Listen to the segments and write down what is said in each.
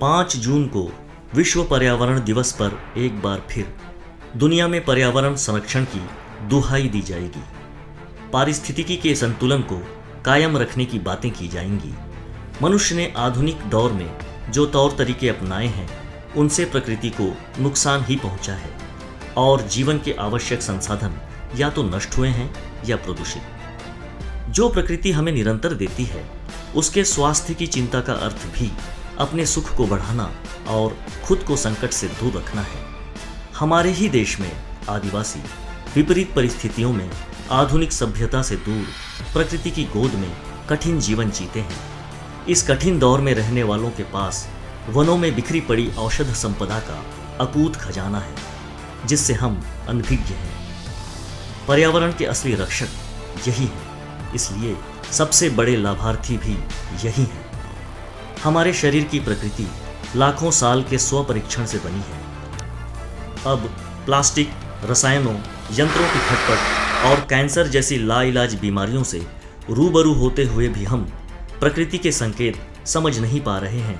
पाँच जून को विश्व पर्यावरण दिवस पर एक बार फिर दुनिया में पर्यावरण संरक्षण की दुहाई दी जाएगी। पारिस्थितिकी के संतुलन को कायम रखने की बातें की जाएँगी। मनुष्य ने आधुनिक दौर में जो तौर तरीके अपनाए हैं, उनसे प्रकृति को नुकसान ही पहुँचा है और जीवन के आवश्यक संसाधन या तो नष्ट हुए हैं या प्रदूषित। जो प्रकृति हमें निरंतर देती है, उसके स्वास्थ्य की चिंता का अर्थ भी अपने सुख को बढ़ाना और खुद को संकट से दूर रखना है। हमारे ही देश में आदिवासी विपरीत परिस्थितियों में आधुनिक सभ्यता से दूर, प्रकृति की गोद में कठिन जीवन जीते हैं। इस कठिन दौर में रहने वालों के पास वनों में बिखरी पड़ी औषध संपदा का अकूत खजाना है, जिससे हम अनभिज्ञ हैं। पर्यावरण के असली रक्षक यही हैं, इसलिए सबसे बड़े लाभार्थी भी यही हैं। हमारे शरीर की प्रकृति लाखों साल के स्व परीक्षण से बनी है। अब प्लास्टिक, रसायनों, यंत्रों की खटपट और कैंसर जैसी लाइलाज बीमारियों से रूबरू होते हुए भी हम प्रकृति के संकेत समझ नहीं पा रहे हैं।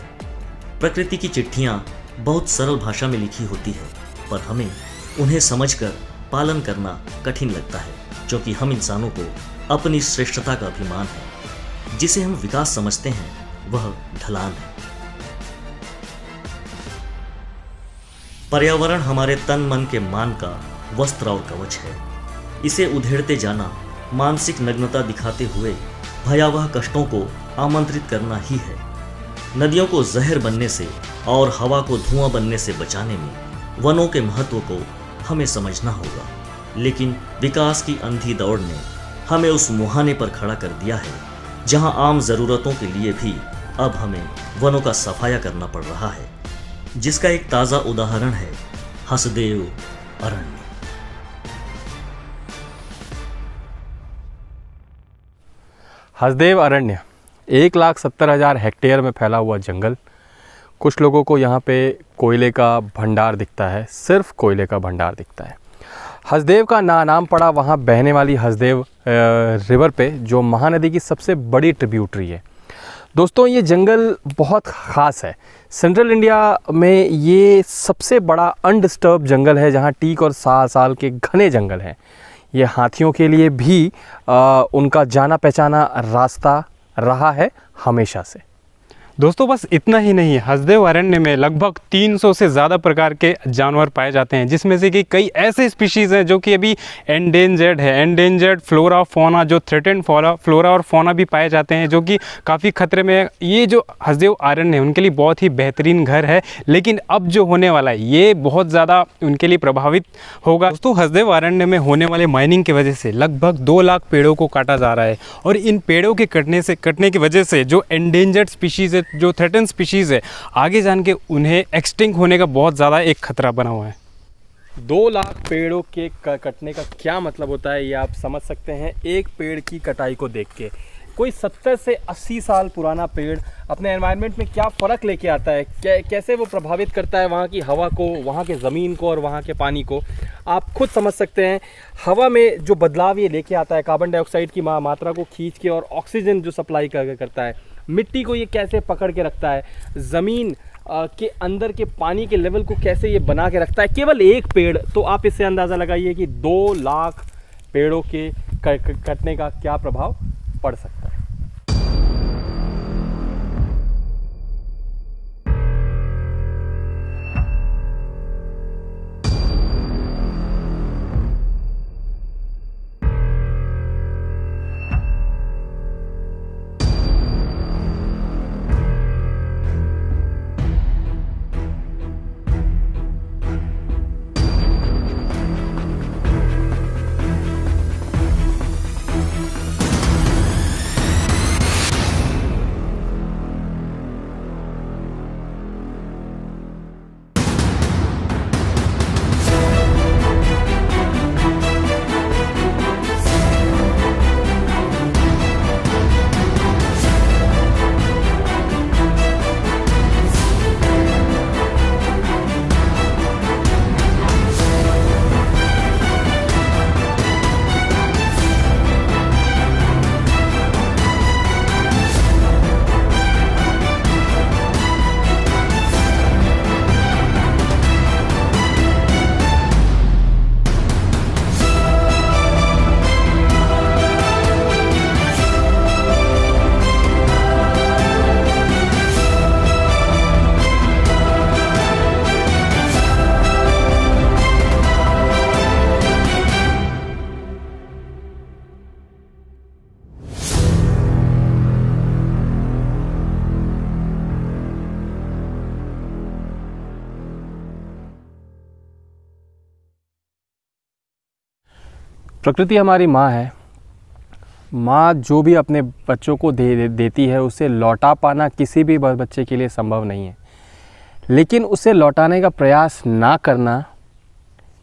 प्रकृति की चिट्ठियाँ बहुत सरल भाषा में लिखी होती है, पर हमें उन्हें समझकर पालन करना कठिन लगता है, क्योंकि हम इंसानों को अपनी श्रेष्ठता का अभिमान है, जिसे हम विकास समझते हैं। वह ढलान है। पर्यावरण हमारे तन मन के मान का वस्त्र और कवच है। इसे उधेड़ते जाना, मानसिक नग्नता दिखाते हुए भयावह कष्टों को आमंत्रित करना ही है। नदियों को जहर बनने से और हवा को धुआँ बनने से बचाने में वनों के महत्व को हमें समझना होगा। लेकिन विकास की अंधी दौड़ ने हमें उस मुहाने पर खड़ा कर दिया है जहाँ आम ज़रूरतों के लिए भी अब हमें वनों का सफाया करना पड़ रहा है, जिसका एक ताज़ा उदाहरण है हसदेव अरण्य। हसदेव अरण्य, एक लाख सत्तर हज़ार हेक्टेयर में फैला हुआ जंगल। कुछ लोगों को यहाँ पे कोयले का भंडार दिखता है, सिर्फ़ कोयले का भंडार दिखता है। हसदेव का ना नाम पड़ा वहाँ बहने वाली हसदेव रिवर पे जो महानदी की सबसे बड़ी ट्रिब्यूटरी है। दोस्तों ये जंगल बहुत ख़ास है। सेंट्रल इंडिया में ये सबसे बड़ा अनडिस्टर्ब जंगल है जहाँ टीक और साल साल के घने जंगल हैं। ये हाथियों के लिए भी आ, उनका जाना पहचाना रास्ता रहा है हमेशा से। दोस्तों, बस इतना ही नहीं, हसदेव अरण्य में लगभग 300 से ज़्यादा प्रकार के जानवर पाए जाते हैं, जिसमें से कि कई ऐसे स्पीशीज़ हैं जो कि अभी एंडेंजर्ड है। एंडेंजर्ड फ्लोरा फोना जो थ्रेटेंड फोरा फ्लोरा और फोना भी पाए जाते हैं, जो कि काफ़ी खतरे में है। ये जो हसदेव अरण्य है, उनके लिए बहुत ही बेहतरीन घर है, लेकिन अब जो होने वाला है, ये बहुत ज़्यादा उनके लिए प्रभावित होगा। दोस्तों, हसदेव अरण्य में होने वाले माइनिंग की वजह से लगभग दो लाख पेड़ों को काटा जा रहा है, और इन पेड़ों के कटने से, कटने की वजह से जो एंडेंजर्ड स्पीशीज़ जो थ्रेटन स्पीशीज़ है, आगे जान के उन्हें एक्सटिंक होने का बहुत ज़्यादा एक खतरा बना हुआ है। दो लाख पेड़ों के कटने का क्या मतलब होता है, ये आप समझ सकते हैं एक पेड़ की कटाई को देख के। कोई सत्तर से अस्सी साल पुराना पेड़ अपने एनवायरनमेंट में क्या फ़र्क लेके आता है? कैसे वो प्रभावित करता है वहाँ की हवा को, वहाँ के ज़मीन को और वहाँ के पानी को? आप खुद समझ सकते हैं, हवा में जो बदलाव ये लेके आता है कार्बन डाइऑक्साइड की मात्रा को खींच के और ऑक्सीजन जो सप्लाई करता है मिट्टी को ये कैसे पकड़ के रखता है? ज़मीन के अंदर के पानी के लेवल को कैसे ये बना के रखता है? केवल एक पेड़। तो आप इससे अंदाज़ा लगाइए कि दो लाख पेड़ों के, कटने का क्या प्रभाव पड़ सकता है। प्रकृति हमारी माँ है। माँ जो भी अपने बच्चों को दे, दे देती है उसे लौटा पाना किसी भी बच्चे के लिए संभव नहीं है। लेकिन उसे लौटाने का प्रयास ना करना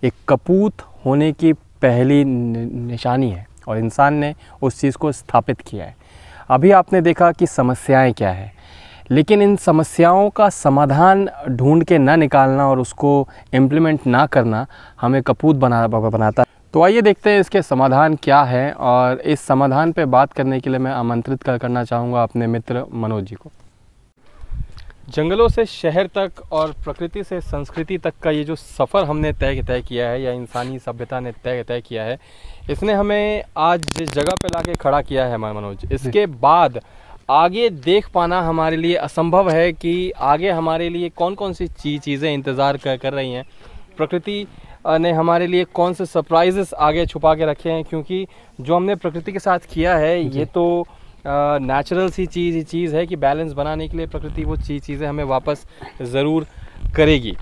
एक कपूत होने की पहली निशानी है और इंसान ने उस चीज़ को स्थापित किया है। अभी आपने देखा कि समस्याएँ क्या है लेकिन इन समस्याओं का समाधान ढूंढ के ना निकालना और उसको इम्प्लीमेंट ना करना हमें कपूत बना बनाता है। तो आइए देखते हैं इसके समाधान क्या है और इस समाधान पे बात करने के लिए मैं आमंत्रित कर, करना चाहूँगा अपने मित्र मनोज जी को। जंगलों से शहर तक और प्रकृति से संस्कृति तक का ये जो सफ़र हमने तय तय किया है या इंसानी सभ्यता ने तय तय किया है, इसने हमें आज जिस जगह पे लाके खड़ा किया है मनोज, इसके बाद आगे देख पाना हमारे लिए असंभव है कि आगे हमारे लिए कौन कौन सी चीज़ें इंतज़ार कर कर रही हैं। प्रकृति ने हमारे लिए कौन से सरप्राइजेस आगे छुपा के रखे हैं? क्योंकि जो हमने प्रकृति के साथ किया है ये तो नेचुरल सी चीज़ ही चीज़ है कि बैलेंस बनाने के लिए प्रकृति वो चीज़ चीज़ें हमें वापस ज़रूर करेगी।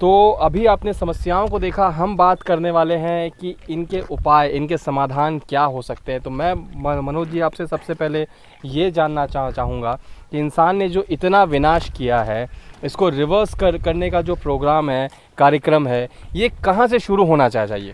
तो अभी आपने समस्याओं को देखा हम बात करने वाले हैं कि इनके उपाय इनके समाधान क्या हो सकते हैं। तो मैं मनोज जी आपसे सबसे पहले ये जानना चाह चाहूँगा कि इंसान ने जो इतना विनाश किया है इसको रिवर्स कर, करने का जो प्रोग्राम है, कार्यक्रम है, ये कहाँ से शुरू होना चाहिए?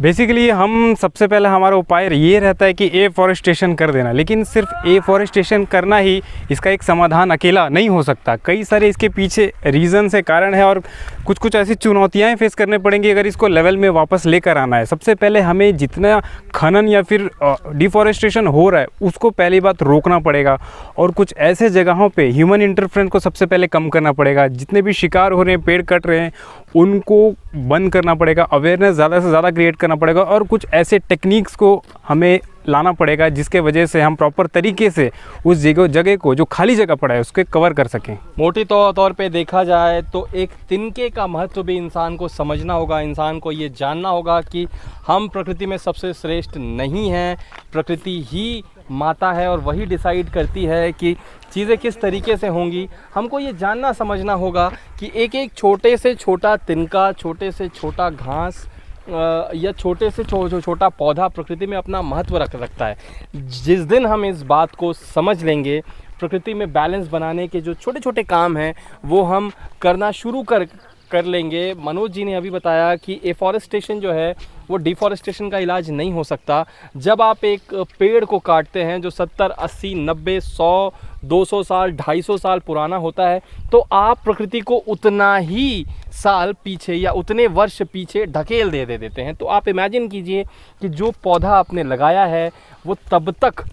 बेसिकली हम सबसे पहले हमारा उपाय ये रहता है कि ए फॉरेस्टेशन कर देना। लेकिन सिर्फ़ ए फॉरेस्टेशन करना ही इसका एक समाधान अकेला नहीं हो सकता। कई सारे इसके पीछे रीज़न से कारण है और कुछ कुछ ऐसी चुनौतियाँ फेस करने पड़ेंगी अगर इसको लेवल में वापस लेकर आना है। सबसे पहले हमें जितना खनन या फिर डिफॉरेस्टेशन हो रहा है, उसको पहली बात रोकना पड़ेगा और कुछ ऐसे जगहों पर ह्यूमन इंटरफ्रेंस को सबसे पहले कम करना पड़ेगा। जितने भी शिकार हो रहे हैं, पेड़ कट रहे हैं उनको बंद करना पड़ेगा अवेयरनेस ज़्यादा से ज़्यादा क्रिएट करना पड़ेगा और कुछ ऐसे टेक्निक्स को हमें लाना पड़ेगा जिसके वजह से हम प्रॉपर तरीके से उस जगह जगह को, जो खाली जगह पड़ा है, उसके कवर कर सकें। मोटी तौर तौर पे देखा जाए तो एक तिनके का महत्व भी इंसान को समझना होगा, इंसान को ये जानना होगा कि हम प्रकृति में सबसे श्रेष्ठ नहीं हैं, प्रकृति ही माता है और वही डिसाइड करती है कि चीज़ें किस तरीके से होंगी। हमको ये जानना समझना होगा कि एक एक छोटे से छोटा तिनका छोटे से छोटा घास या छोटे से छो, छो, छोटा पौधा प्रकृति में अपना महत्व रख रखता है। जिस दिन हम इस बात को समझ लेंगे प्रकृति में बैलेंस बनाने के जो छोटे छोटे काम हैं वो हम करना शुरू कर कर लेंगे। मनोज जी ने अभी बताया कि एफॉरेस्टेशन जो है वो डिफॉरेस्टेशन का इलाज नहीं हो सकता। जब आप एक पेड़ को काटते हैं जो 70, 80, 90, 100, 200 साल 250 साल पुराना होता है तो आप प्रकृति को उतना ही साल पीछे या उतने वर्ष पीछे ढकेल दे दे देते हैं। तो आप इमेजिन कीजिए कि जो पौधा आपने लगाया है वो तब तक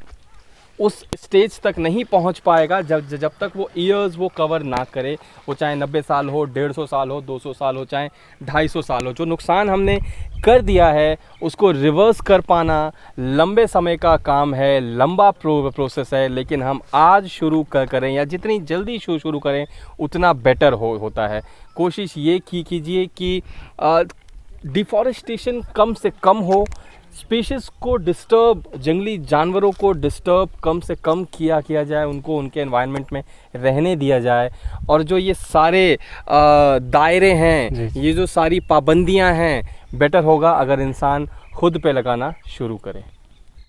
उस स्टेज तक नहीं पहुँच पाएगा जब जब तक वो ईयर्स वो कवर ना करे। वो चाहे नब्बे साल हो डेढ़ सौ साल हो दो सौ साल हो चाहे ढाई सौ साल हो जो नुकसान हमने कर दिया है उसको रिवर्स कर पाना लंबे समय का काम है लंबा प्रो, प्रोसेस है लेकिन हम आज शुरू कर करें या जितनी जल्दी शुरू शुरू करें उतना बेटर हो होता है। कोशिश ये की कीजिए कि डिफॉरेस्टेशन कम से कम हो स्पीशीज़ को डिस्टर्ब जंगली जानवरों को डिस्टर्ब कम से कम किया किया जाए उनको उनके एनवायरनमेंट में रहने दिया जाए। और जो ये सारे दायरे हैं ये जो सारी पाबंदियाँ हैं बेटर होगा अगर इंसान खुद पे लगाना शुरू करे।